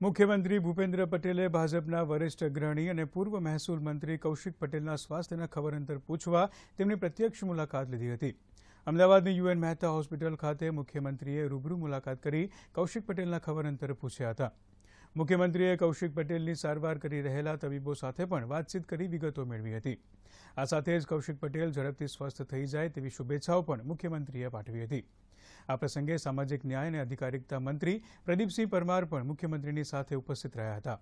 મુખ્યમંત્રી ભૂપેન્દ્ર પટેલે ભાજપના વરિષ્ઠ અગ્રણી અને પૂર્વ મહેસૂલ મંત્રી કૌશિક પટેલના સ્વાસ્થ્યના ખબર અંતર પૂછવા તેમની પ્રત્યક્ષ મુલાકાત લીધી હતી. અમદાવાદની યુએન મહેતા હોસ્પિટલ ખાતે મુખ્યમંત્રીએ રૂબરૂ મુલાકાત કરી કૌશિક પટેલના ખબર અંતર પૂછ્યા હતા. મુખ્યમંત્રીએ કૌશિક પટેલની સારવાર કરી રહેલા તબીબો સાથે પણ વાતચીત કરી વિગતો મેળવી હતી. આ સાથે જ કૌશિક પટેલ ઝડપથી સ્વસ્થ થઈ જાય તેવી શુભેચ્છાઓ પણ મુખ્યમંત્રીએ પાઠવી હતી. આ પ્રસંગે સામાજિક ન્યાય અને અધિકારિકતા મંત્રી પ્રદીપસિંહ પરમાર પણ મુખ્યમંત્રીની સાથે ઉપસ્થિત રહ્યા હતા.